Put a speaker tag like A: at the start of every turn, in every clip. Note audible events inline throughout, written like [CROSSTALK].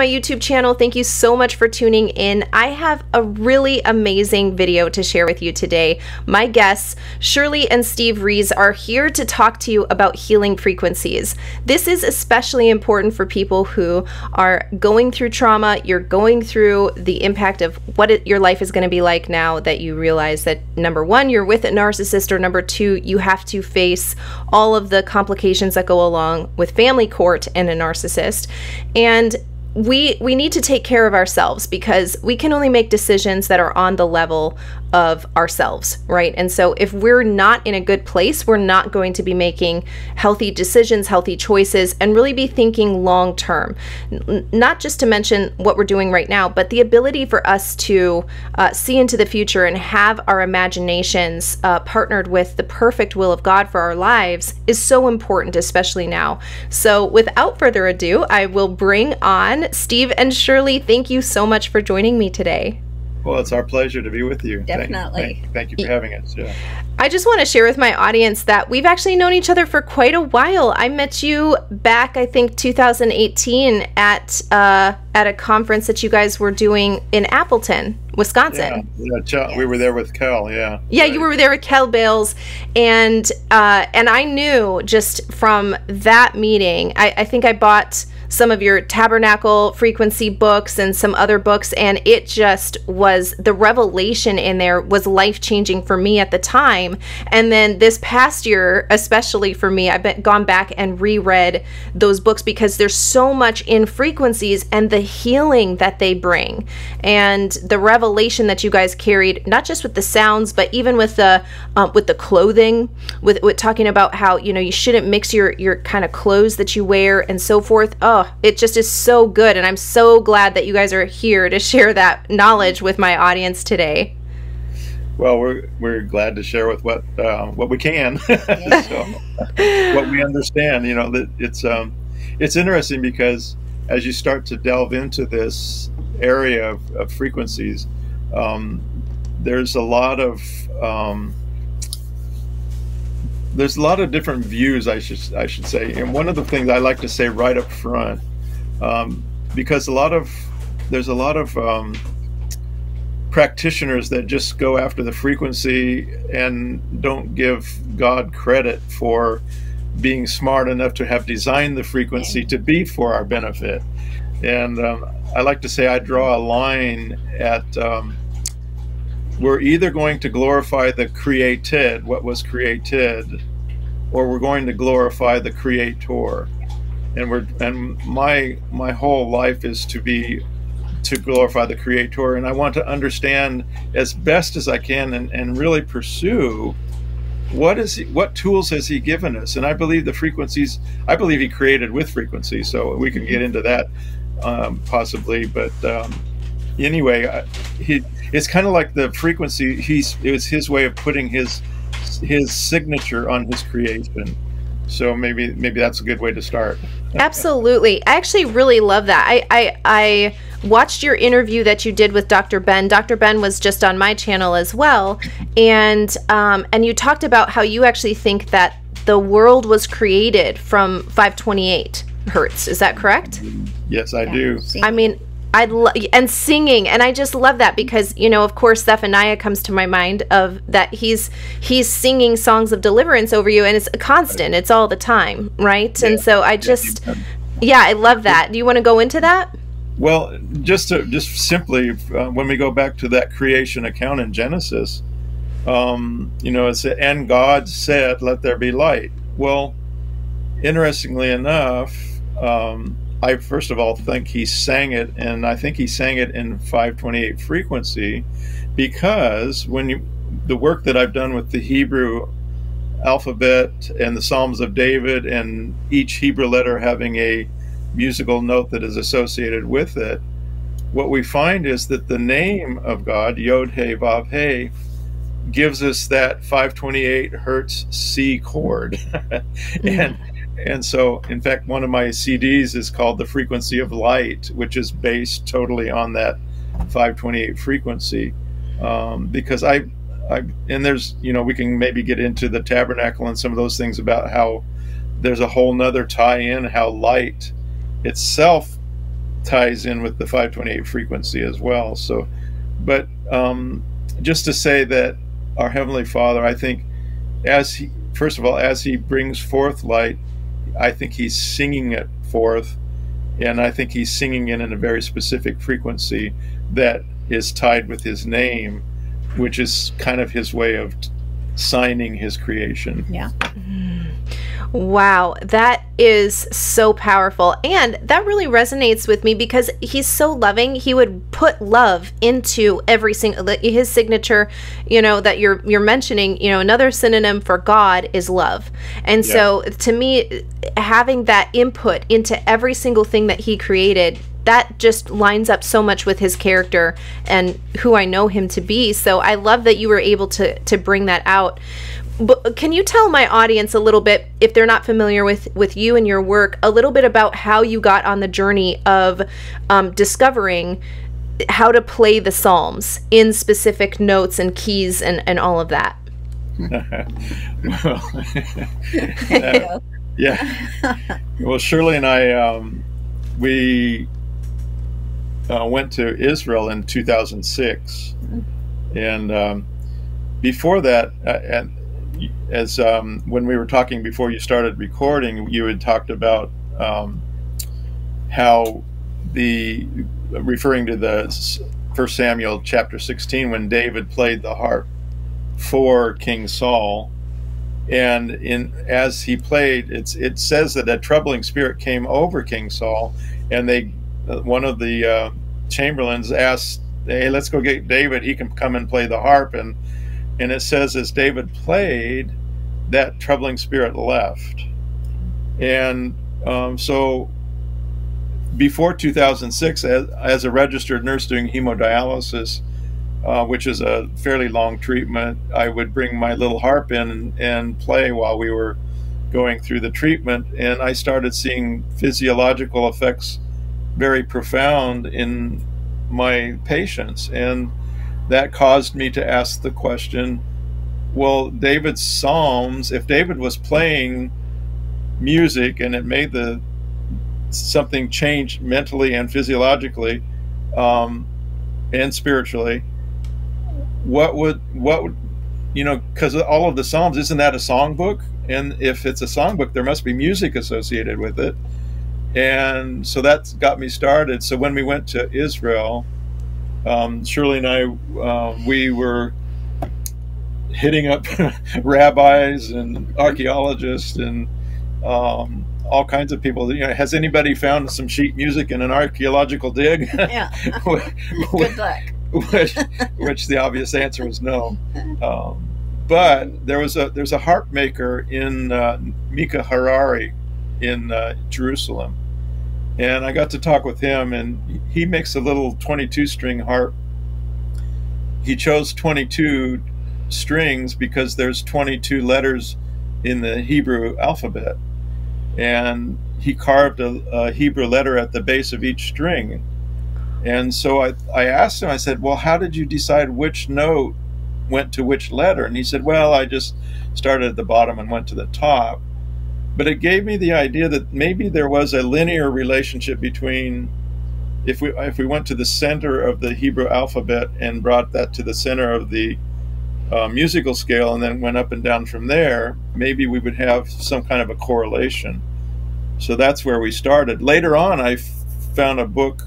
A: my YouTube channel. Thank you so much for tuning in. I have a really amazing video to share with you today. My guests, Shirley and Steve Rees, are here to talk to you about healing frequencies. This is especially important for people who are going through trauma. You're going through the impact of what it, your life is going to be like now that you realize that number one, you're with a narcissist, or number two, you have to face all of the complications that go along with family court and a narcissist. And we we need to take care of ourselves because we can only make decisions that are on the level of ourselves, right? And so if we're not in a good place, we're not going to be making healthy decisions, healthy choices, and really be thinking long term. Not just to mention what we're doing right now, but the ability for us to uh, see into the future and have our imaginations uh, partnered with the perfect will of God for our lives is so important, especially now. So without further ado, I will bring on Steve and Shirley. Thank you so much for joining me today.
B: Well, it's our pleasure to be with you.
C: Definitely.
B: Thank, thank, thank you for having us. Yeah.
A: I just want to share with my audience that we've actually known each other for quite a while. I met you back, I think, 2018 at uh, at a conference that you guys were doing in Appleton, Wisconsin.
B: Yeah, yeah we were there with Kel. Yeah.
A: Yeah, right. you were there with Kel Bales, and uh, and I knew just from that meeting. I, I think I bought some of your tabernacle frequency books and some other books and it just was the revelation in there was life changing for me at the time. And then this past year especially for me i've been gone back and reread those books because there's so much in frequencies and the healing that they bring. And the revelation that you guys carried not just with the sounds but even with the um, with the clothing with, with talking about how you know you shouldn't mix your your kind of clothes that you wear and so forth. Oh oh, it just is so good. And I'm so glad that you guys are here to [LAUGHS] share that knowledge with my audience today.
B: Well, we're, we're glad to share with what uh, what we can, [LAUGHS] so, what we understand. You know, that it's um, it's interesting because as you start to delve into this area of, of frequencies, um, there's a lot of um, there's a lot of different views I should I should say. And one of the things I like to say right up front um, because a lot of there's a lot of um, practitioners that just go after the frequency and don't give God credit for being smart enough to have designed the frequency to be for our benefit. And um, I like to say I draw a line at um, we're either going to glorify the created, what was created, or we're going to glorify the creator. And we're and my my whole life is to be to glorify the creator and I want to understand as best as I can and, and really pursue what is he, what tools has he given us and I believe the frequencies I believe he created with frequency so we can get into that um, possibly but um, anyway he it's kind of like the frequency. He's it was his way of putting his his signature on his creation. So maybe maybe that's a good way to start. [LAUGHS]
A: Absolutely, I actually really love that. I I. I watched your interview that you did with Dr. Ben. Dr. Ben was just on my channel as well, and um, and you talked about how you actually think that the world was created from 528 hertz. Is that correct?
B: Yes, I do.
A: I mean, I lo- and singing and I just love that because you know of course Zephaniah comes to my mind of that he's he's singing songs of deliverance over you and it's a constant it's all the time right? Yeah. and so I just yeah I love that. Do you want to go into that?
B: Well just to just simply uh, when we go back to that creation account in Genesis um, you know it's and God said let there be light. Well interestingly enough um, I first of all think he sang it, and I think he sang it in 528 frequency, because when you the work that I've done with the Hebrew alphabet and the Psalms of David, and each Hebrew letter having a musical note that is associated with it, what we find is that the name of God, Yod He Vav He, gives us that 528 hertz C chord, [LAUGHS] and and so, in fact, one of my CDs is called The Frequency of Light, which is based totally on that 528 frequency. Um, because I, I, and there's, you know, we can maybe get into the tabernacle and some of those things about how there's a whole nother tie in, how light itself ties in with the 528 frequency as well. So, but um, just to say that our Heavenly Father, I think, as he, first of all, as he brings forth light, I think he's singing it forth, and I think he's singing it in a very specific frequency that is tied with his name, which is kind of his way of signing his creation.
C: Yeah. Mm-hmm.
A: Wow, that is so powerful. And that really resonates with me because he's so loving. He would put love into every single his signature, you know, that you're you're mentioning, you know, another synonym for God is love. And yeah. so to me having that input into every single thing that he created that just lines up so much with his character and who I know him to be. So I love that you were able to to bring that out. But can you tell my audience a little bit, if they're not familiar with with you and your work, a little bit about how you got on the journey of um, discovering how to play the Psalms in specific notes and keys and and all of that? [LAUGHS]
B: well, uh, [LAUGHS] yeah. [LAUGHS] Well, Shirley and I, um, we uh, went to Israel in 2006, mm-hmm. and um, before that, uh, and as um, when we were talking before you started recording, you had talked about um, how the referring to the First Samuel chapter 16 when David played the harp for King Saul, and in as he played, it's it says that a troubling spirit came over King Saul, and they uh, one of the uh, chamberlains asked, "Hey, let's go get David. He can come and play the harp." And and it says, as David played, that troubling spirit left. And um, so before 2006, as, as, a registered nurse doing hemodialysis, uh, which is a fairly long treatment, I would bring my little harp in and, and play while we were going through the treatment. And I started seeing physiological effects very profound in my patients. And that caused me to ask the question well, David's Psalms, if David was playing music and it made the something change mentally and physiologically um, and spiritually, what would what would you know? Because all of the Psalms isn't that a songbook? And if it's a songbook, there must be music associated with it. And so that got me started. So when we went to Israel, um, Shirley and I, uh, we were hitting up [LAUGHS] rabbis and archaeologists and um, all kinds of people. You know, has anybody found some sheet music in an archaeological dig? [LAUGHS]
C: Yeah. [LAUGHS] Good luck.
B: which, which the obvious answer was no. Um, but there was a there's a harp maker in uh, Micah Harari in uh, Jerusalem, and I got to talk with him, and he makes a little 22 string harp. He chose 22 strings because there's 22 letters in the Hebrew alphabet. And he carved a, a, Hebrew letter at the base of each string. And so I, I asked him, I said, Well, how did you decide which note went to which letter? And he said, Well, I just started at the bottom and went to the top. But it gave me the idea that maybe there was a linear relationship between if we if we went to the center of the Hebrew alphabet and brought that to the center of the uh, musical scale and then went up and down from there, maybe we would have some kind of a correlation. So that's where we started. Later on, I found a book,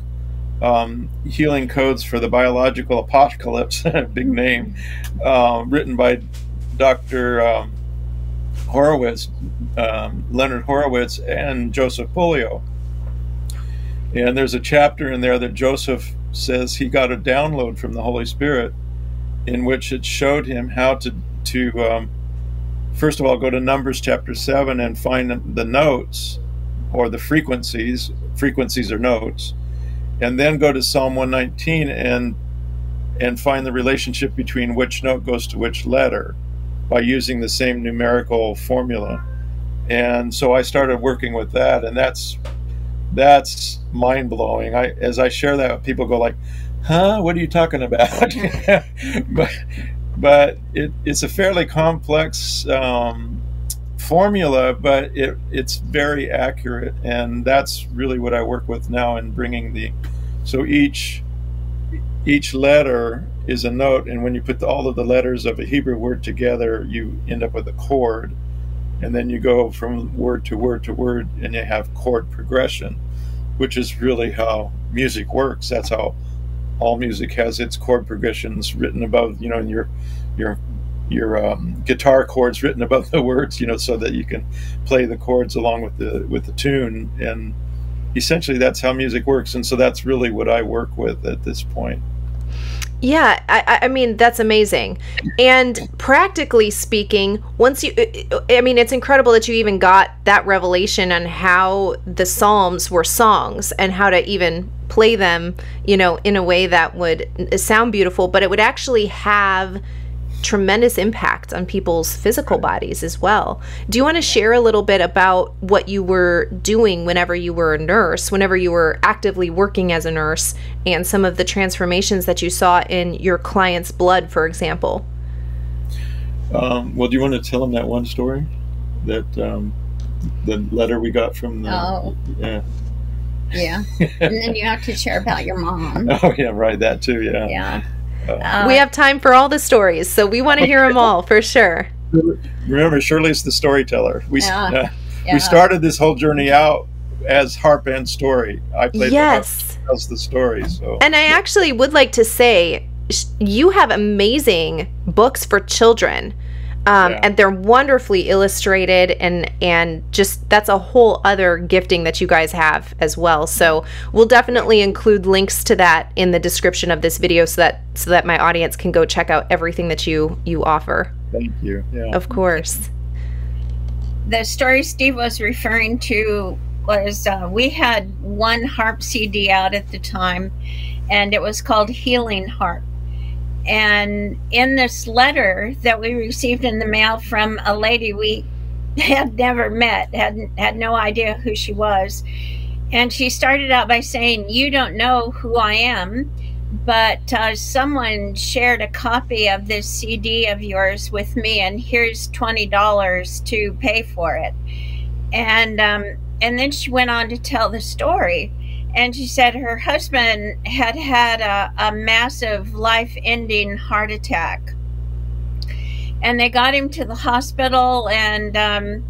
B: um, Healing Codes for the Biological Apocalypse, a [LAUGHS] big name, uh, written by Dr. Um, Horowitz, um, Leonard Horowitz, and Joseph Puleo. And there's a chapter in there that Joseph says he got a download from the Holy Spirit in which it showed him how to to um, first of all go to Numbers chapter seven and find the notes or the frequencies. Frequencies are notes, and then go to Psalm 119 and and find the relationship between which note goes to which letter by using the same numerical formula. And so I started working with that, and that's that's mind blowing. I as I share that, people go like, huh what are you talking about [LAUGHS] but but it, it's a fairly complex um, formula, but it, it's very accurate, and that's really what I work with now in bringing the. So each each letter is a note, and when you put the, all of the letters of a Hebrew word together, you end up with a chord, and then you go from word to word to word, and you have chord progression, which is really how music works. That's how all music has its chord progressions written above, you know, your your your um, guitar chords written above the [LAUGHS] words, you know, so that you can play the chords along with the with the tune. And essentially, that's how music works. And so that's really what I work with at this point.
A: Yeah, I, I, mean that's amazing. And practically speaking, once you, I mean, it's incredible that you even got that revelation on how the Psalms were songs and how to even play them, you know, in a way that would sound beautiful, but it would actually have tremendous impact on people's physical bodies as well. Do you want to share a little bit about what you were doing whenever you were a nurse, whenever you were actively working as a nurse, and some of the transformations that you saw in your client's blood, for example?
B: Um, well, do you want to tell them that one story? That um, the letter we got from the.
C: Oh.
B: Yeah.
C: Yeah. [LAUGHS] and then you have to share about your mom.
B: Oh, yeah, right. That too. Yeah.
C: Yeah.
A: Uh, we have time for all the stories, so we want to hear them all for sure.
B: Remember, Shirley's the storyteller. We
C: Yeah.
B: uh,
C: Yeah.
B: we started this whole journey out as harp and story. I played
A: Yes.
B: the harp, tells the story. So
A: And I actually would like to say sh- you have amazing books for children. Um,
B: Yeah.
A: and they're wonderfully illustrated and and just that's a whole other gifting that you guys have as well so we'll definitely include links to that in the description of this video so that so that my audience can go check out everything that you you offer
B: thank you. Yeah.
A: of course
C: the story Steve was referring to was uh, we had one harp CD out at the time, and it was called Healing Harp. And in this letter that we received in the mail from a lady we had never met, had had no idea who she was, and she started out by saying, "You don't know who I am." But uh, someone shared a copy of this CD of yours with me, and here's twenty dollars to pay for it. And um, and then she went on to tell the story, and she said her husband had had a, a massive life-ending heart attack, and they got him to the hospital, and um,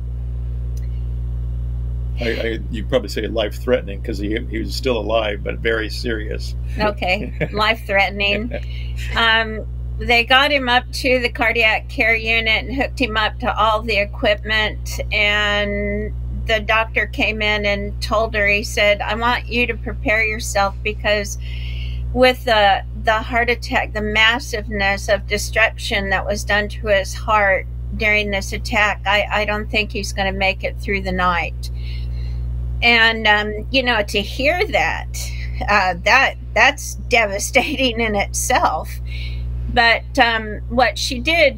B: I, I, you probably say life threatening because he, he was still alive, but very serious.
C: okay, [LAUGHS] life-threatening. [LAUGHS] um, they got him up to the cardiac care unit and hooked him up to all the equipment and the doctor came in and told her he said i want you to prepare yourself because with the the heart attack the massiveness of destruction that was done to his heart during this attack i, I don't think he's going to make it through the night. And um, you know to hear that uh, that that's devastating in itself. But um, what she did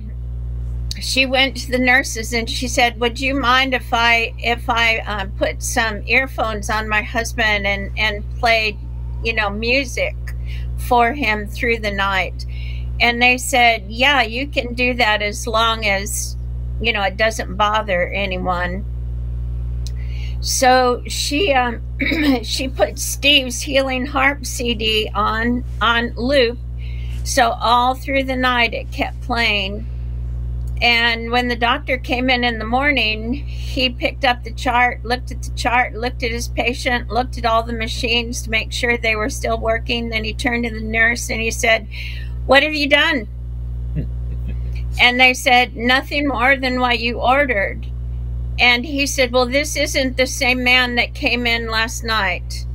C: she went to the nurses and she said would you mind if i if i uh, put some earphones on my husband and and played you know music for him through the night? And they said yeah you can do that as long as you know it doesn't bother anyone. So she um, [CLEARS THROAT] she put steve's healing harp cd on on loop. So all through the night it kept playing. And when the doctor came in in the morning, he picked up the chart, looked at the chart, looked at his patient, looked at all the machines to make sure they were still working. Then he turned to the nurse and he said, What have you done? [LAUGHS] and they said, Nothing more than what you ordered. And he said, Well, this isn't the same man that came in last night.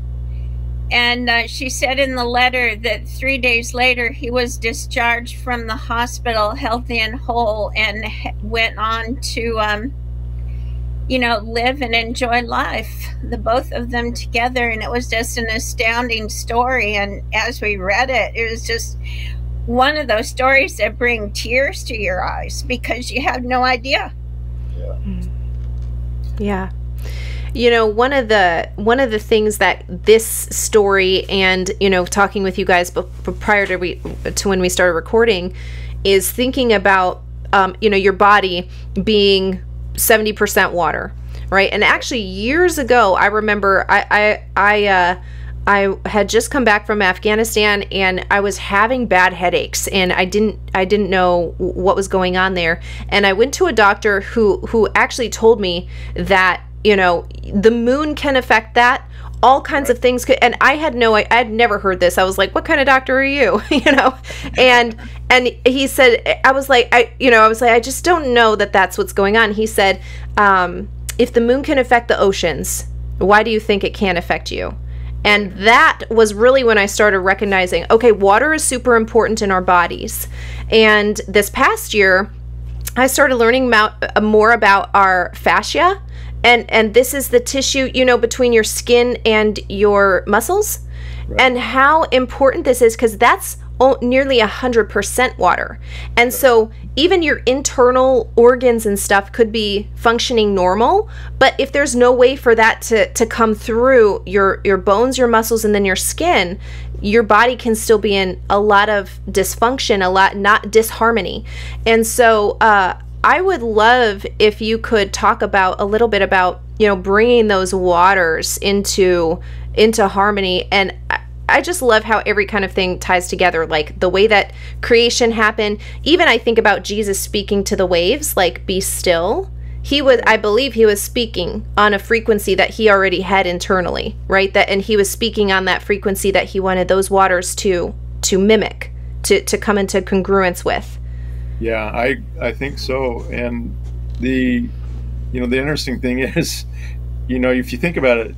C: And uh, she said in the letter that three days later he was discharged from the hospital, healthy and whole, and went on to, um, you know, live and enjoy life. The both of them together. And it was just an astounding story. And as we read it, it was just one of those stories that bring tears to your eyes because you have no idea.
B: Yeah.
A: Yeah you know one of the one of the things that this story and you know talking with you guys prior to we to when we started recording is thinking about um, you know your body being 70% water, right? And actually, years ago, I remember I, I, I, uh, I had just come back from Afghanistan and I was having bad headaches and I didn't I didn't know what was going on there and I went to a doctor who who actually told me that you know the moon can affect that. All kinds right. of things could and i had no i had never heard this. I was like what kind of doctor are you? [LAUGHS] You know? And and he said i was like i you know i was like i just don't know that that's what's going on. He said um, if the moon can affect the oceans why do you think it can't affect you? And that was really when I started recognizing okay, water is super important in our bodies. And this past year, I started learning uh, more about our fascia. And, and this is the tissue, you know, between your skin and your muscles. Right. And how important this is because that's nearly a 100% water. And so even your internal organs and stuff could be functioning normal, but if there's no way for that to, to come through your, your bones, your muscles, and then your skin, your body can still be in a lot of dysfunction, a lot, not disharmony. And so, uh, I would love if you could talk about a little bit about you know bringing those waters into into harmony and I just love how every kind of thing ties together. Like the way that creation happened. Even I think about Jesus speaking to the waves, like, be still. He was, I believe he was speaking on a frequency that he already had internally, right? That, and he was speaking on that frequency that he wanted those waters to, to mimic, to, to come into congruence with.
B: Yeah, I, I think so. And the, you know, the interesting thing [LAUGHS] is, you know, if you think about it,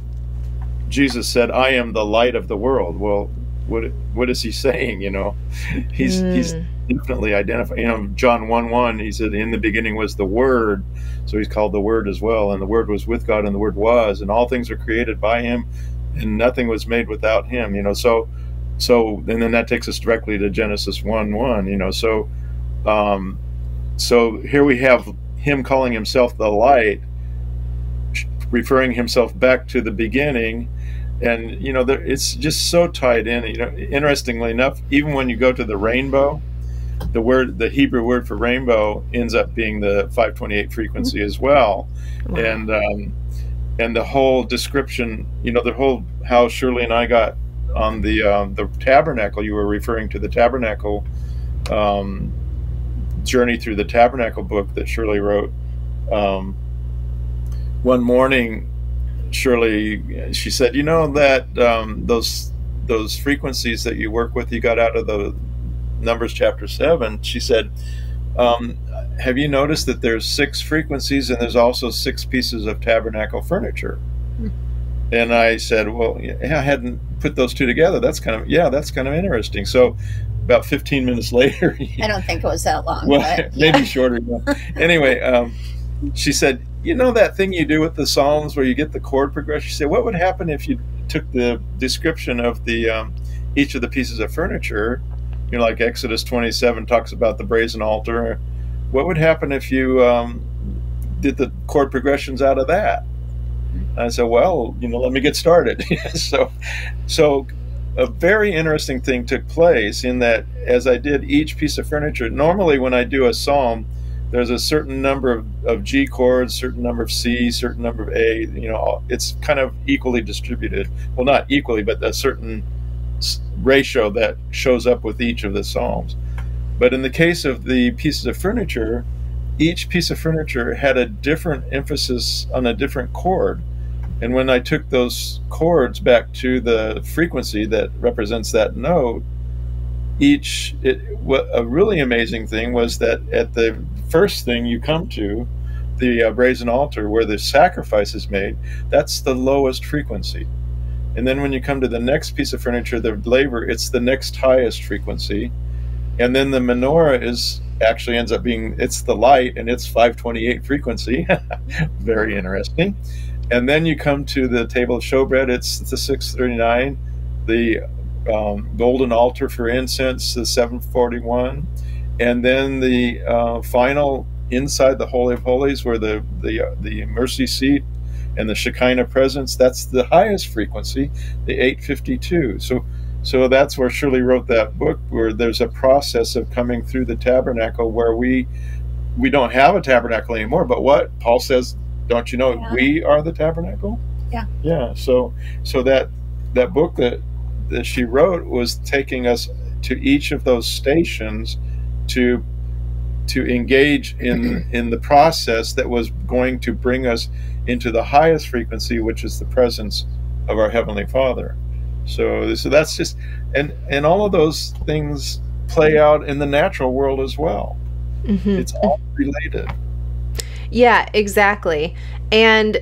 B: Jesus said, "I am the light of the world." Well, what what is he saying? You know, [LAUGHS] he's mm. he's definitely identify. You know, John one one. He said, "In the beginning was the Word," so he's called the Word as well. And the Word was with God, and the Word was, and all things were created by Him, and nothing was made without Him. You know, so so and then that takes us directly to Genesis one one. You know, so um, so here we have him calling himself the light referring himself back to the beginning and you know there, it's just so tied in you know interestingly enough even when you go to the rainbow the word the hebrew word for rainbow ends up being the 528 frequency as well wow. and um, and the whole description you know the whole how shirley and i got on the um, the tabernacle you were referring to the tabernacle um, journey through the tabernacle book that shirley wrote um, one morning, Shirley, she said, "You know that um, those those frequencies that you work with, you got out of the Numbers chapter 7, She said, um, "Have you noticed that there's six frequencies and there's also six pieces of tabernacle furniture?" Hmm. And I said, "Well, yeah, I hadn't put those two together. That's kind of yeah, that's kind of interesting." So about 15 minutes [LAUGHS] later.
C: I don't think it was that long.
B: Well, but, [LAUGHS] yeah. maybe shorter. [LAUGHS] anyway, um, she said, you know that thing you do with the Psalms where you get the chord progression? You say, what would happen if you took the description of the um, each of the pieces of furniture, you know, like Exodus 27 talks about the brazen altar. What would happen if you um, did the chord progressions out of that? I said, well, you know, let me get started. [LAUGHS] so, so a very interesting thing took place in that as I did each piece of furniture, normally when I do a psalm, there's a certain number of, of G chords, certain number of C, certain number of A. You know, it's kind of equally distributed. Well, not equally, but a certain ratio that shows up with each of the psalms. But in the case of the pieces of furniture, each piece of furniture had a different emphasis on a different chord. And when I took those chords back to the frequency that represents that note, each it, a really amazing thing was that at the first thing you come to, the uh, brazen altar where the sacrifice is made, that's the lowest frequency. And then when you come to the next piece of furniture, the laver, it's the next highest frequency. And then the menorah is actually ends up being it's the light and it's 528 frequency. [LAUGHS] Very interesting. And then you come to the table of showbread, it's the 639. The um, golden altar for incense, the 741 and then the uh, final inside the Holy of Holies, where the the uh, the mercy seat and the Shekinah presence, that's the highest frequency, the 852. So so that's where Shirley wrote that book, where there's a process of coming through the tabernacle where we we don't have a tabernacle anymore. But what Paul says, don't you know,
C: Yeah.
B: we are the tabernacle.
C: Yeah.
B: Yeah. So so that that book that that she wrote was taking us to each of those stations to to engage in [CLEARS THROAT] in the process that was going to bring us into the highest frequency, which is the presence of our heavenly Father. So so that's just and and all of those things play out in the natural world as well.
A: Mhm.
B: It's all related.
A: Yeah, exactly. And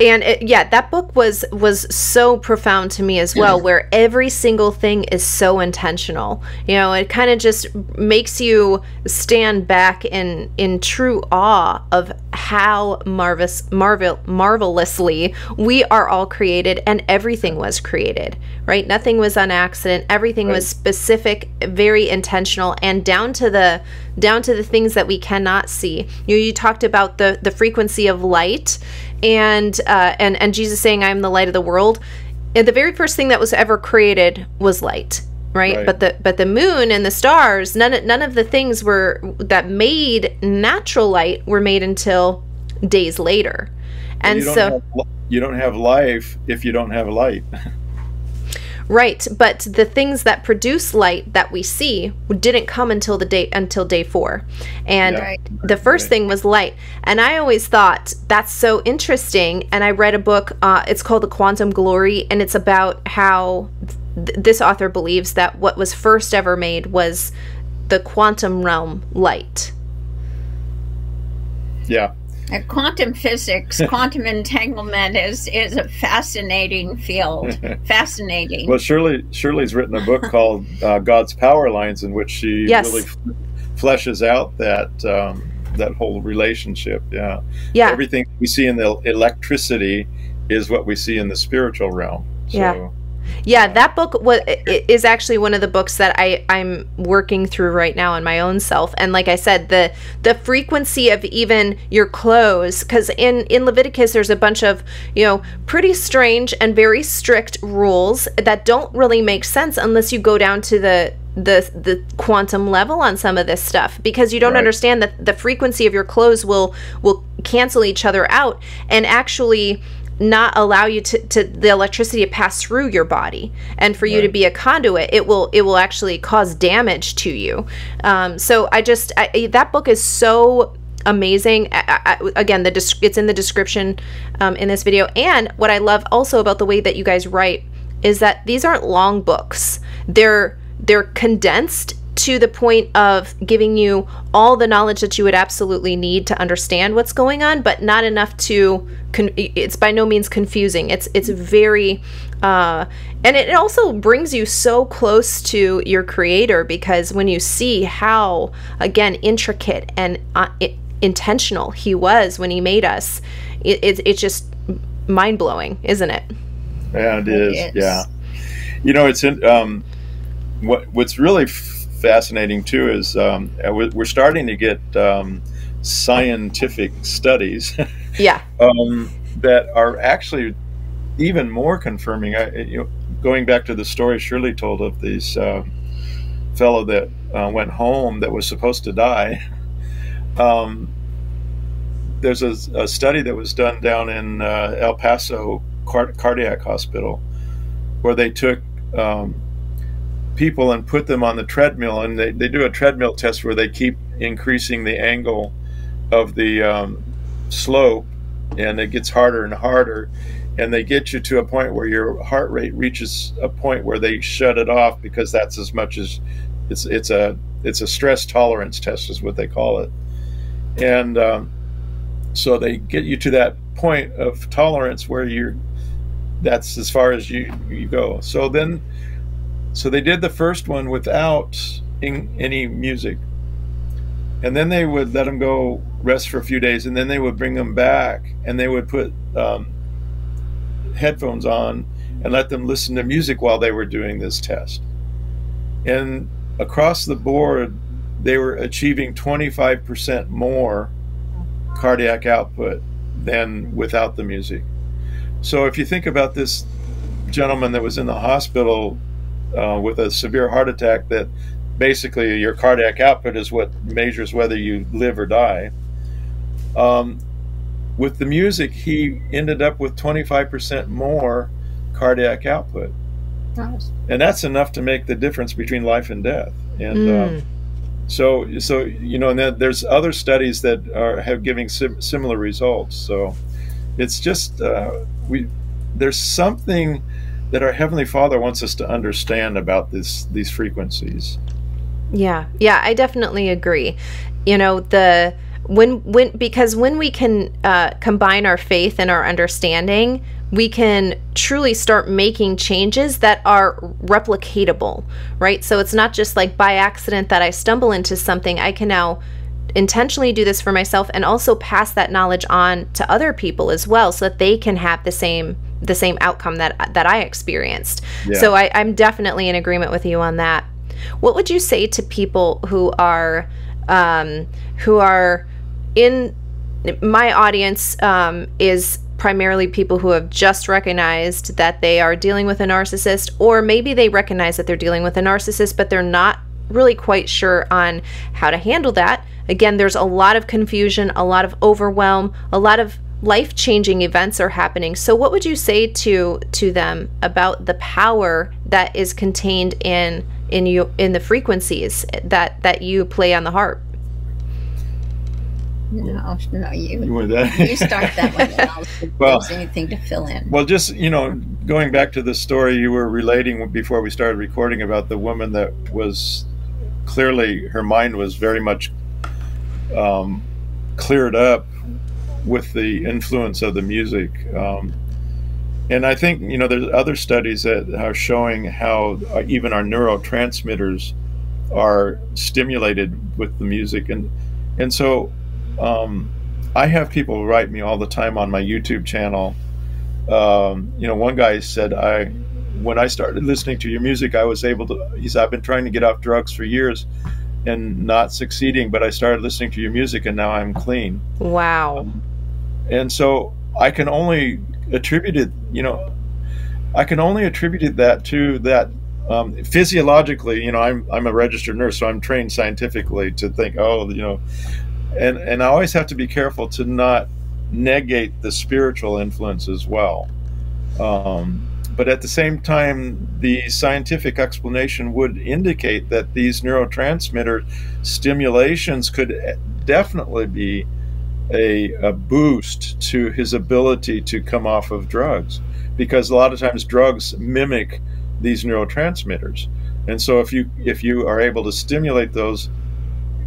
A: and it, yeah, that book was was so profound to me as well where every single thing is so intentional. You know, it kind of just makes you stand back in in true awe of how marvelous marvel marvelously we are all created and everything was created, right? Nothing was on accident. Everything was specific, very intentional and down to the down to the things that we cannot see. You you talked about the the frequency of light and uh, and and Jesus saying, "I am the light of the world." And the very first thing that was ever created was light, right?
B: Right.
A: But the but the moon and the stars, none of- none of the things were that made natural light were made until days later. And
B: you don't
A: so
B: have, you don't have life if you don't have light. [LAUGHS]
A: Right, but the things that produce light that we see didn't come until the day until day 4. And
B: Yeah.
C: Right.
A: the first
B: Right.
A: thing was light. And I always thought that's so interesting and I read a book uh, it's called The Quantum Glory and it's about how th- this author believes that what was first ever made was the quantum realm light.
B: yeah.
C: Uh, Quantum physics, [LAUGHS] quantum entanglement is is a fascinating field. [LAUGHS] Fascinating.
B: Well, Shirley Shirley's written a book [LAUGHS] called uh, God's Power Lines, in which she
A: Yes.
B: really f- fleshes out that um, that whole relationship. Yeah.
A: Yeah.
B: everything we see in the electricity is what we see in the spiritual realm. So,
A: Yeah. Yeah, that book wa- i- is actually one of the books that I I'm working through right now in my own self. And like I said, the the frequency of even your clothes, because in in Leviticus there's a bunch of you know pretty strange and very strict rules that don't really make sense unless you go down to the the the quantum level on some of this stuff because you don't
B: Right.
A: understand that the frequency of your clothes will will cancel each other out and actually not allow you to, to the electricity to pass through your body. And for you to be a conduit it will it will actually cause damage to you. Um, so i just I, that book is so amazing. I, I, again the it's in the description um, in this video. And what i love also about the way that you guys write is that these aren't long books. They're they're condensed to the point of giving you all the knowledge that you would absolutely need to understand what's going on but not enough to con- it's by no means confusing it's it's very uh, and it also brings you so close to your creator because when you see how again intricate and uh, i intentional he was when he made us it, it's it's just mind-blowing isn't it
B: Yeah, it
C: It
B: is.
C: is.
B: Yeah. You know, it's in, um, what what's really f- fascinating too is um, uh, we- we're starting to get um, scientific studies [LAUGHS]
A: yeah
B: um, that are actually even more confirming. I, you know, going back to the story Shirley told of this uh, fellow that uh, went home that was supposed to die. [LAUGHS] Um, there's a, a study that was done down in uh, El Paso car- Cardiac Hospital where they took um, people and put them on the treadmill, and they, they do a treadmill test where they keep increasing the angle of the um, slope, and it gets harder and harder. And they get you to a point where your heart rate reaches a point where they shut it off because that's as much as it's it's a it's a stress tolerance test is what they call it, and um, so they get you to that point of tolerance where you're that's as far as you you go. So then, so they did the first one without in, any music, and then they would let them go rest for a few days, and then they would bring them back, and they would put um, headphones on and let them listen to music while they were doing this test. And across the board, they were achieving 25% more cardiac output than without the music. So if you think about this gentleman that was in the hospital uh, with a severe heart attack that basically your cardiac output is what measures whether you live or die. Um, with the music, he ended up with 25% more cardiac output. Nice. And that's enough to make the difference between life and death. And mm. uh, so, so you know, and then there's other studies that are have giving sim- similar results. So, it's just uh, we there's something that our heavenly Father wants us to understand about this these frequencies.
A: Yeah, yeah, I definitely agree. You know the when when because when we can uh, combine our faith and our understanding we can truly start making changes that are replicatable right so it's not just like by accident that i stumble into something i can now intentionally do this for myself and also pass that knowledge on to other people as well so that they can have the same the same outcome that that i experienced yeah. so I, i'm definitely in agreement with you on that what would you say to people who are um, who are in my audience um, is primarily people who have just recognized that they are dealing with a narcissist, or maybe they recognize that they're dealing with a narcissist, but they're not really quite sure on how to handle that. Again, there's a lot of confusion, a lot of overwhelm, a lot of life-changing events are happening. So what would you say to to them about the power that is contained in in you in the frequencies that that you play on the harp?
C: No, no, you. you start that one, and I'll [LAUGHS] well, there's anything to fill in.
B: Well, just you know, going back to the story you were relating before we started recording about the woman that was clearly her mind was very much um, cleared up with the influence of the music. Um, and I think you know there's other studies that are showing how uh, even our neurotransmitters are stimulated with the music, and and so um, I have people write me all the time on my YouTube channel. Um, you know, one guy said, "I when I started listening to your music, I was able to." He said, "I've been trying to get off drugs for years." And not succeeding, but I started listening to your music, and now I'm clean.
A: Wow! Um,
B: and so I can only attribute it, you know, I can only attribute that to that um, physiologically, you know, I'm I'm a registered nurse, so I'm trained scientifically to think, oh, you know, and and I always have to be careful to not negate the spiritual influence as well. Um, but at the same time, the scientific explanation would indicate that these neurotransmitter stimulations could definitely be a, a boost to his ability to come off of drugs, because a lot of times drugs mimic these neurotransmitters, and so if you if you are able to stimulate those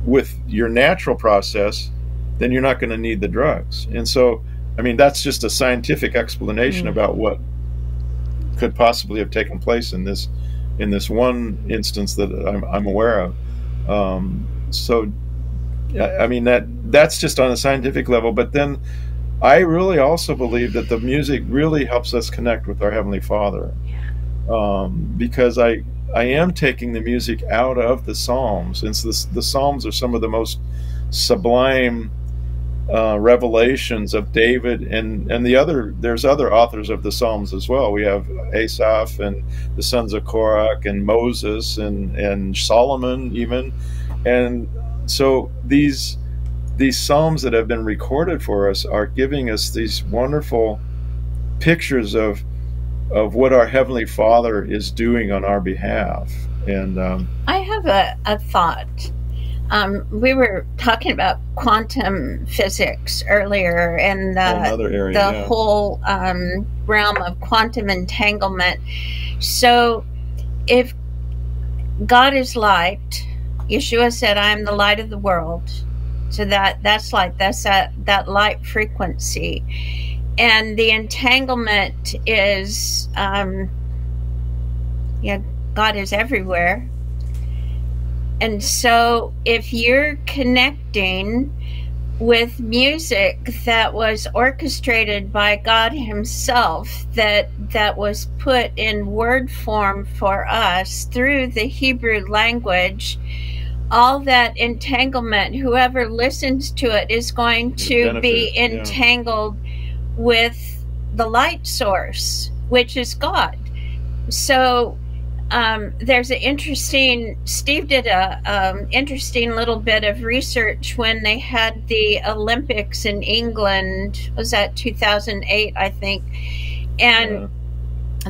B: with your natural process, then you're not going to need the drugs. And so, I mean, that's just a scientific explanation mm. about what could possibly have taken place in this in this one instance that I'm, I'm aware of. Um, so, I mean that that's just on a scientific level. But then, I really also believe that the music really helps us connect with our heavenly Father, um, because I I am taking the music out of the Psalms, and so the, the Psalms are some of the most sublime uh, revelations of David and and the other. There's other authors of the Psalms as well. We have Asaph and the sons of Korah and Moses and and Solomon even, and so these these psalms that have been recorded for us are giving us these wonderful pictures of of what our heavenly Father is doing on our behalf. And um,
C: I have a, a thought. Um, we were talking about quantum physics earlier, and the, area, the yeah. whole um, realm of quantum entanglement. So, if God is light, Yeshua said, "I am the light of the world." So that that's light. That's that that light frequency and the entanglement is um, yeah god is everywhere and so if you're connecting with music that was orchestrated by God himself that that was put in word form for us through the Hebrew language all that entanglement whoever listens to it is going to benefit, be entangled yeah with the light source, which is God. So um, there's an interesting. Steve did a um, interesting little bit of research when they had the Olympics in England. Was that 2008? I think, and. Yeah.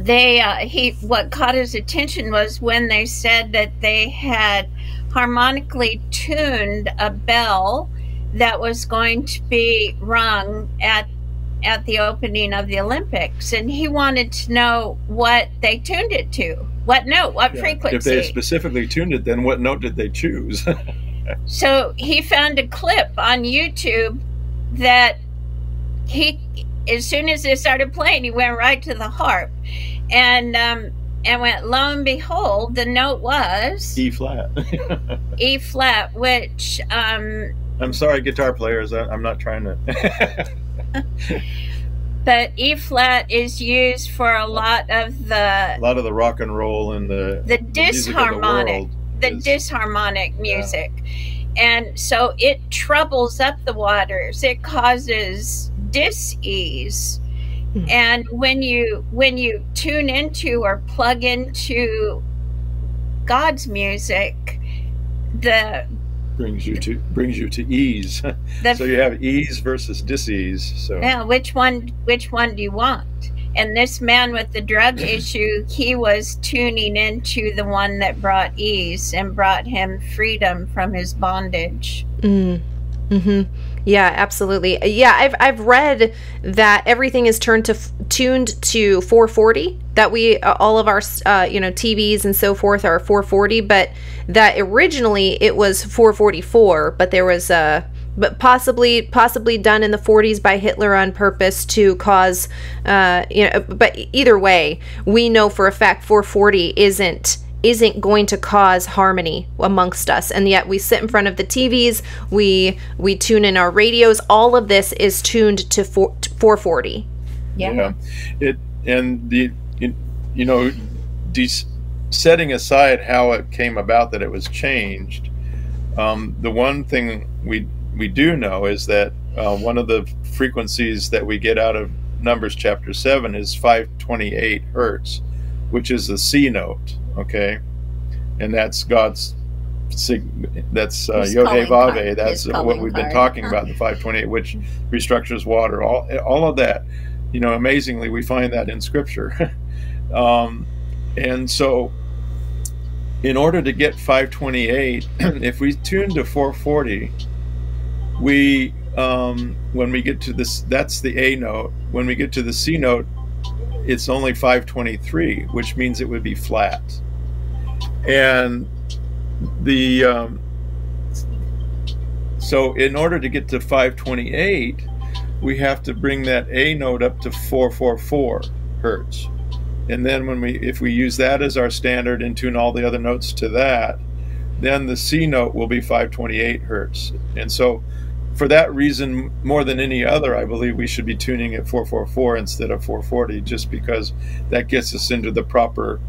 C: They uh, he what caught his attention was when they said that they had harmonically tuned a bell that was going to be rung at at the opening of the Olympics, and he wanted to know what they tuned it to. What note? What yeah. frequency?
B: If they specifically tuned it, then what note did they choose? [LAUGHS]
C: so he found a clip on YouTube that he, as soon as it started playing, he went right to the harp, and um, and went. Lo and behold, the note was
B: E flat. [LAUGHS]
C: e flat, which. Um,
B: I'm sorry, guitar players. I, I'm not trying to. [LAUGHS]
C: but E flat is used for a lot of the
B: a lot of the rock and roll and the
C: the disharmonic the, the is, disharmonic music. Yeah. And so it troubles up the waters. It causes dis-ease. Hmm. And when you when you tune into or plug into God's music, the
B: brings you to brings you to ease. [LAUGHS] so you have ease versus disease. So
C: yeah which one? Which one do you want? And this man with the drug [CLEARS THROAT] issue, he was tuning into the one that brought ease and brought him freedom from his bondage.
A: Mm. Hmm. Yeah, absolutely. Yeah, I've I've read that everything is turned to tuned to 440. That we uh, all of our uh, you know TVs and so forth are 440, but that originally it was 444. But there was a uh, but possibly possibly done in the 40s by Hitler on purpose to cause uh, you know. But either way, we know for a fact 440 isn't isn't going to cause harmony amongst us. And yet we sit in front of the TVs we we tune in our radios. All of this is tuned to 4, 440
B: yeah. yeah. It and the you, you know these setting aside how it came about that it was changed um, the one thing we we do know is that uh, one of the frequencies that we get out of numbers chapter 7 is 528 hertz which is the c note okay, and that's God's that's uh, Vave. That's what we've been talking about the [LAUGHS] 528, which restructures water. All all of that, you know, amazingly, we find that in Scripture. [LAUGHS] um, and so, in order to get 528, [CLEARS THROAT] if we tune to 440, we um, when we get to this, that's the A note. When we get to the C note, it's only 523, which means it would be flat and the um, so in order to get to 528 we have to bring that a note up to 444 hertz. And then when we if we use that as our standard and tune all the other notes to that then the c note will be 528 hertz. And so for that reason more than any other i believe we should be tuning at 444 instead of 440 just because that gets us into the proper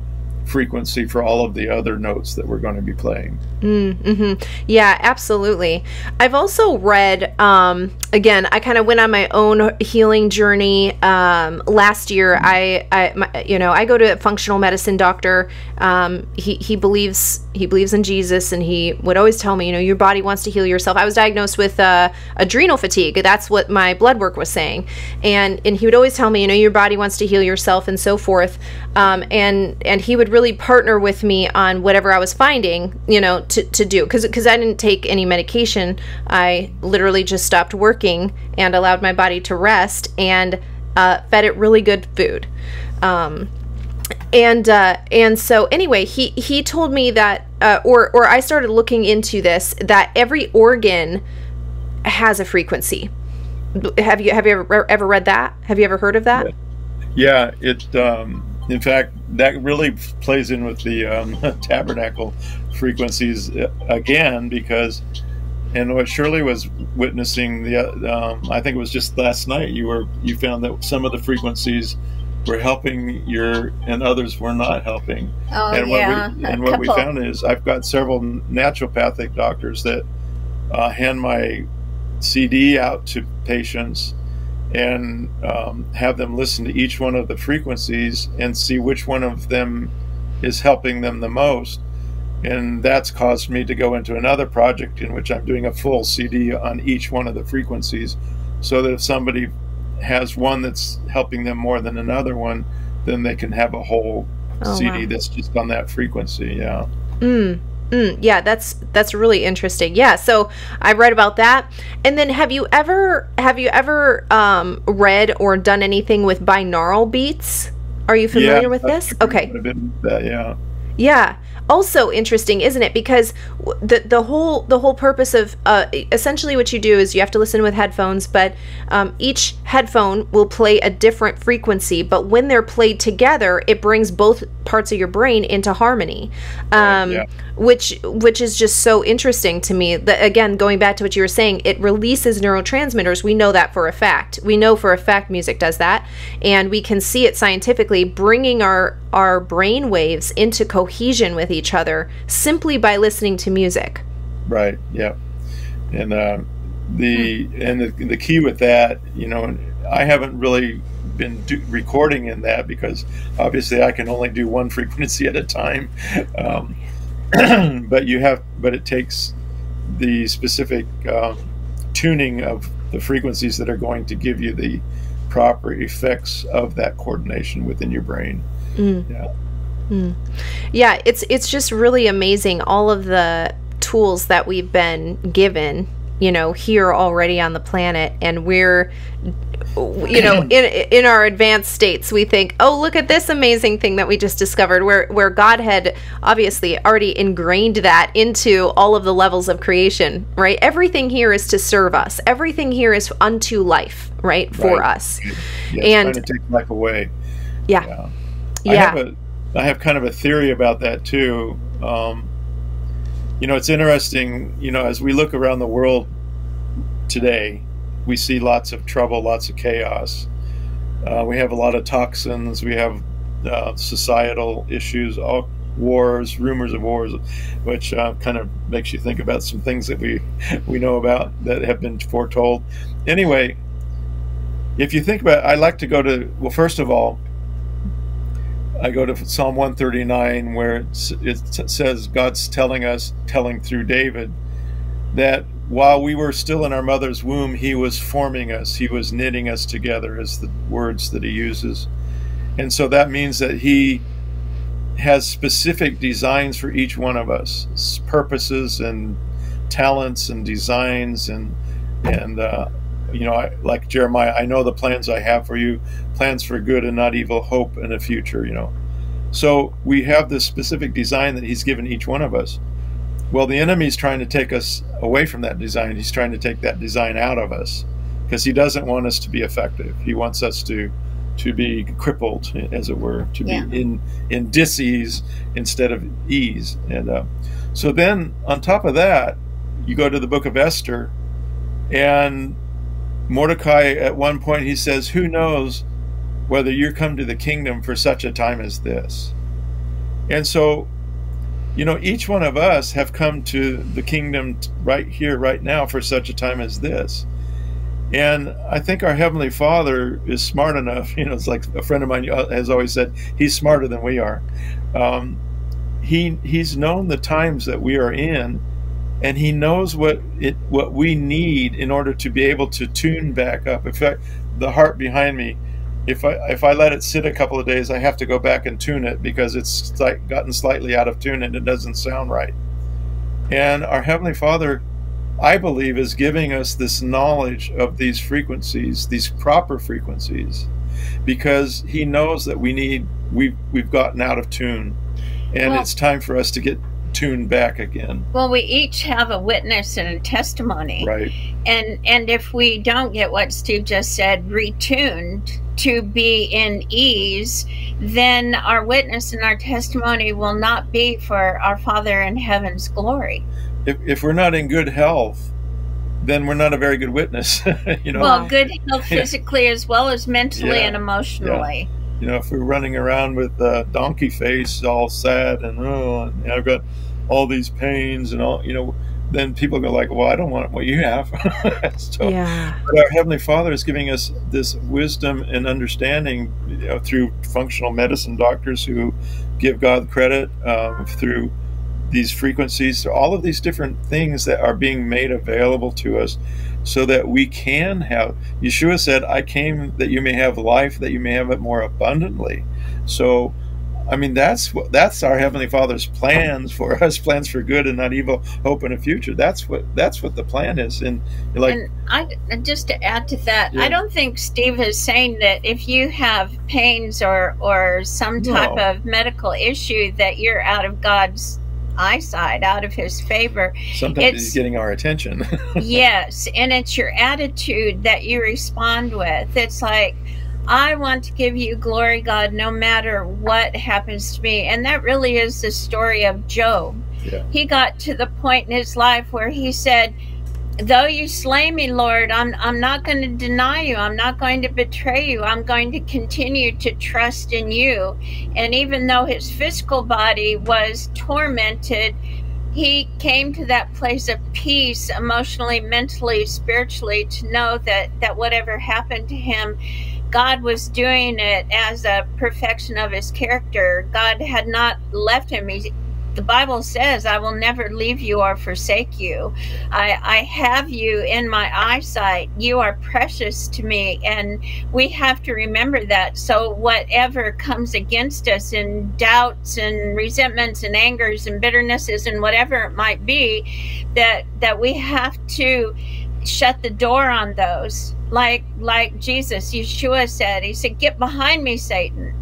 B: frequency for all of the other notes that we're going to be playing.
A: Mm-hmm. Yeah, absolutely. I've also read, um, again, I kind of went on my own healing journey um, last year. I, I my, you know, I go to a functional medicine doctor. Um, he he believes he believes in Jesus, and he would always tell me, you know, your body wants to heal yourself. I was diagnosed with uh, adrenal fatigue. That's what my blood work was saying, and and he would always tell me, you know, your body wants to heal yourself, and so forth. Um, and and he would really partner with me on whatever I was finding, you know, to, to do. Because I didn't take any medication, I literally just stopped working and allowed my body to rest and uh, fed it really good food. Um, and uh, and so anyway, he he told me that, uh, or or I started looking into this that every organ has a frequency. Have you have you ever ever read that? Have you ever heard of that?
B: Yeah, it. Um, in fact, that really plays in with the um, [LAUGHS] tabernacle frequencies uh, again because and what Shirley was witnessing the um, I think it was just last night you were you found that some of the frequencies were helping your and others were not helping.
C: Oh,
B: and
C: yeah.
B: what we and what we found is I've got several naturopathic doctors that uh, hand my CD out to patients and um, have them listen to each one of the frequencies and see which one of them is helping them the most. And that's caused me to go into another project in which I'm doing a full CD on each one of the frequencies so that if somebody has one that's helping them more than another one, then they can have a whole oh, CD wow. that's just on that frequency. Yeah.
A: Mm. Mm, yeah, that's that's really interesting. Yeah, so I read about that. And then have you ever have you ever um, read or done anything with binaural beats? Are you familiar yeah, with this? Okay.
B: That, yeah.
A: Yeah also interesting, isn't it? Because the the whole the whole purpose of uh, essentially what you do is you have to listen with headphones, but um, each headphone will play a different frequency. But when they're played together, it brings both parts of your brain into harmony, um, yeah. which which is just so interesting to me. That again, going back to what you were saying, it releases neurotransmitters. We know that for a fact. We know for a fact music does that, and we can see it scientifically, bringing our our brain waves into cohesion with each other simply by listening to music.
B: Right. Yeah. And uh, the hmm. and the, the key with that, you know, I haven't really been do, recording in that because obviously I can only do one [LAUGHS] frequency at a time. Um, [CLEARS THROAT] but you have, but it takes the specific um, tuning of the frequencies that are going to give you the proper effects of that coordination within your brain. Mm. Yeah.
A: Mm. Yeah, it's it's just really amazing all of the tools that we've been given, you know, here already on the planet and we're you know in in our advanced states we think oh look at this amazing thing that we just discovered where where god had obviously already ingrained that into all of the levels of creation right everything here is to serve us everything here is unto life right for right. us
B: yeah, and trying to take life away
A: yeah. yeah.
B: Yeah. I have kind of a theory about that too. Um, you know, it's interesting. You know, as we look around the world today, we see lots of trouble, lots of chaos. Uh, we have a lot of toxins. We have uh, societal issues, all wars, rumors of wars, which uh, kind of makes you think about some things that we [LAUGHS] we know about that have been foretold. Anyway, if you think about, it, I like to go to well, first of all, I go to Psalm 139 where it says God's telling us, telling through David, that while we were still in our mother's womb, He was forming us, He was knitting us together, as the words that He uses. And so that means that He has specific designs for each one of us, purposes and talents and designs and and uh, you know, I, like Jeremiah, I know the plans I have for you, plans for good and not evil, hope and a future, you know. So we have this specific design that he's given each one of us. Well, the enemy's trying to take us away from that design. He's trying to take that design out of us because he doesn't want us to be effective. He wants us to to be crippled, as it were, to yeah. be in in disease instead of ease. And uh, so then, on top of that, you go to the book of Esther, and Mordecai, at one point, he says, Who knows whether you come to the kingdom for such a time as this? And so, you know, each one of us have come to the kingdom right here, right now, for such a time as this. And I think our Heavenly Father is smart enough. [LAUGHS] You know, it's like a friend of mine has always said, He's smarter than we are. Um, he He's known the times that we are in and he knows what it what we need in order to be able to tune back up. In fact, the heart behind me, if I if I let it sit a couple of days, I have to go back and tune it because it's gotten slightly out of tune and it doesn't sound right. And our heavenly Father, I believe, is giving us this knowledge of these frequencies, these proper frequencies, because He knows that we need we've we've gotten out of tune, and it's time for us to get tuned back again.
C: Well, we each have a witness and a testimony.
B: Right.
C: And and if we don't get what Steve just said retuned to be in ease, then our witness and our testimony will not be for our Father in heaven's glory.
B: If if we're not in good health, then we're not a very good witness. [LAUGHS] you know.
C: Well, good [LAUGHS] health physically yeah. as well as mentally yeah. and emotionally.
B: Yeah you know, if we're running around with a donkey face, all sad and oh, and I've got all these pains and all, you know, then people go like, "Well, I don't want what you have." [LAUGHS]
A: so, yeah.
B: But our heavenly Father is giving us this wisdom and understanding you know, through functional medicine doctors who give God credit um, through these frequencies, all of these different things that are being made available to us so that we can have. Yeshua said, I came that you may have life, that you may have it more abundantly. So, I mean, that's what that's our heavenly Father's plans for us, plans for good and not evil, hope in a future. That's what that's what the plan is. And like,
C: and I just to add to that, yeah. I don't think Steve is saying that if you have pains or or some type no. of medical issue that you're out of God's eyesight, out of his favor.
B: Sometimes it's, he's getting our attention. [LAUGHS]
C: yes, and it's your attitude that you respond with. It's like, I want to give you glory, God, no matter what happens to me. And that really is the story of Job. Yeah. He got to the point in his life where he said, though you slay me, Lord, I'm, I'm not going to deny you. I'm not going to betray you. I'm going to continue to trust in you. And even though his physical body was tormented, he came to that place of peace emotionally, mentally, spiritually to know that, that whatever happened to him, God was doing it as a perfection of his character. God had not left him. He, the Bible says, I will never leave you or forsake you. I, I have you in my eyesight. You are precious to me. And we have to remember that. So, whatever comes against us in doubts and resentments and angers and bitternesses and whatever it might be, that, that we have to shut the door on those. Like like jesus yeshua said he said get behind me satan.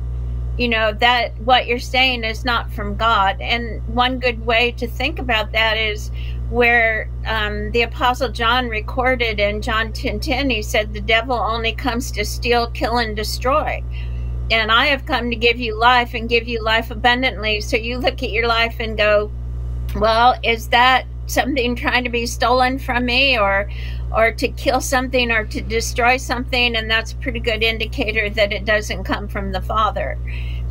C: You know that what you're saying is not from god. And one good way to think about that is where um, the apostle john recorded in john 10 10 he said the devil only comes to steal kill and destroy. And i have come to give you life and give you life abundantly. So you look at your life and go well is that something trying to be stolen from me or or to kill something or to destroy something, and that's a pretty good indicator that it doesn't come from the Father.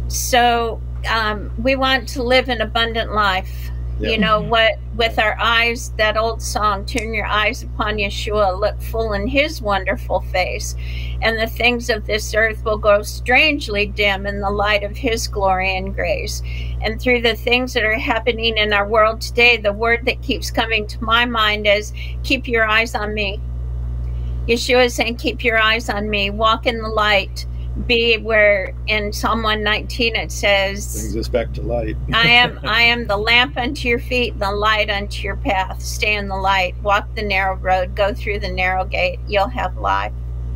C: So um, we want to live an abundant life. Yep. You know what? With our eyes, that old song, "Turn your eyes upon Yeshua, look full in His wonderful face, and the things of this earth will grow strangely dim in the light of His glory and grace." And through the things that are happening in our world today, the word that keeps coming to my mind is, "Keep your eyes on me." Yeshua is saying, "Keep your eyes on me. Walk in the light." Be where in Psalm 119 it says
B: brings us back to light. [LAUGHS]
C: I am [LAUGHS] I am the lamp unto your feet, the light unto your path. Stay in the light, walk the narrow road, go through the narrow gate, you'll have life.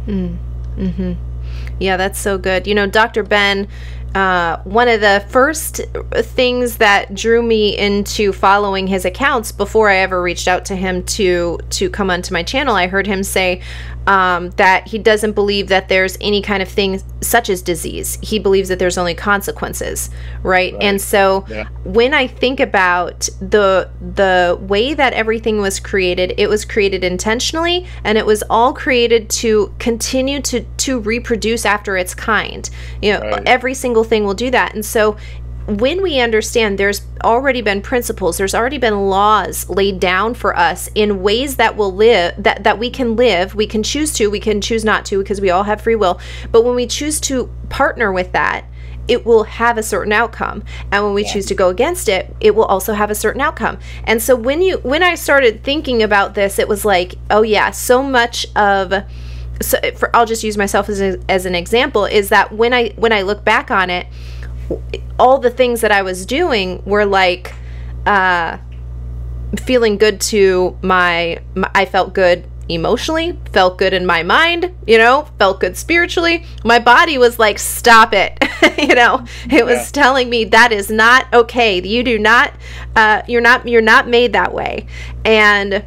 A: Mm. Mm-hmm. Yeah, that's so good. You know, Dr. Ben uh, one of the first things that drew me into following his accounts before I ever reached out to him to to come onto my channel, I heard him say, um, that he doesn't believe that there's any kind of thing such as disease. He believes that there's only consequences, right? right. And so yeah. when I think about the the way that everything was created, it was created intentionally and it was all created to continue to to reproduce after its kind. You know, right. every single thing will do that. And so when we understand there's already been principles there's already been laws laid down for us in ways that will live that that we can live we can choose to we can choose not to because we all have free will but when we choose to partner with that it will have a certain outcome and when we yeah. choose to go against it it will also have a certain outcome and so when you when i started thinking about this it was like oh yeah so much of so for, i'll just use myself as, a, as an example is that when i when i look back on it all the things that I was doing were like uh, feeling good to my, my, I felt good emotionally, felt good in my mind, you know, felt good spiritually. My body was like, stop it. [LAUGHS] you know, it was yeah. telling me that is not okay. You do not, uh, you're not, you're not made that way. And,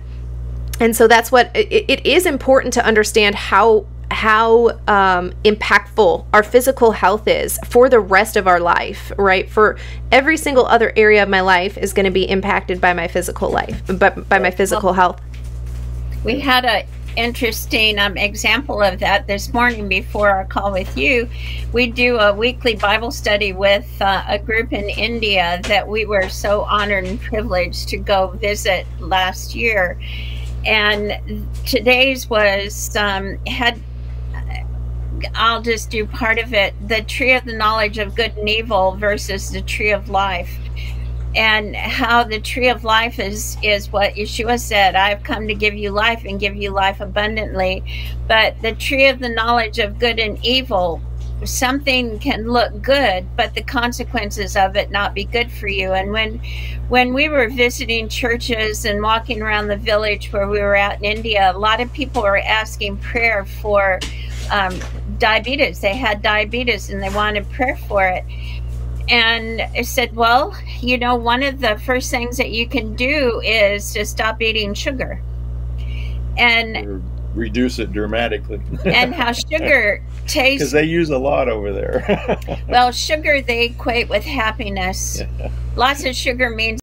A: and so that's what it, it is important to understand how how um, impactful our physical health is for the rest of our life, right? For every single other area of my life is going to be impacted by my physical life, but by my physical health.
C: We had a interesting um, example of that this morning before our call with you. We do a weekly Bible study with uh, a group in India that we were so honored and privileged to go visit last year. And today's was um, had I'll just do part of it the tree of the knowledge of good and evil versus the tree of life. And how the tree of life is is what Yeshua said I've come to give you life and give you life abundantly. But the tree of the knowledge of good and evil something can look good but the consequences of it not be good for you. And when when we were visiting churches and walking around the village where we were out in India a lot of people were asking prayer for um, diabetes. They had diabetes and they wanted prayer for it. And I said, Well, you know, one of the first things that you can do is to stop eating sugar. And
B: reduce it dramatically.
C: and how [LAUGHS] sugar tastes.
B: Because they use a lot over there. [LAUGHS]
C: well, sugar they equate with happiness. Yeah. Lots of sugar means